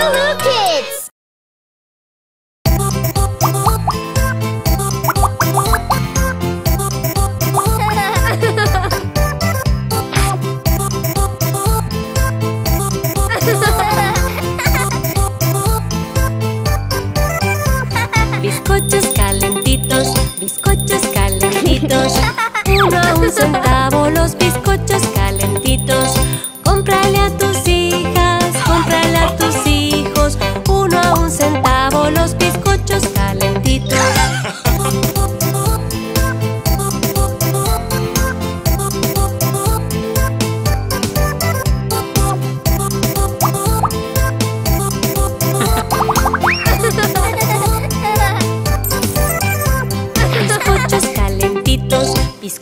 Lulu. Bizcochos calentitos, bizcochos calentitos. Uno a un centavo los bizcochos calentitos. Cómprale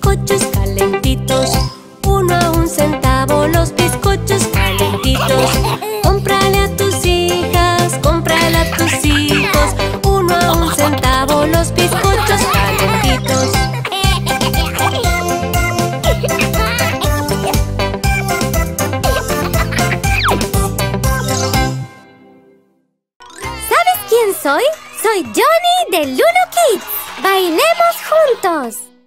bizcochos calentitos. Uno a un centavo los bizcochos calentitos. Cómprale a tus hijas, cómprale a tus hijos. Uno a un centavo los bizcochos calentitos. ¿Sabes quién soy? Soy Johnny de Lulu Kids. ¡Bailemos juntos!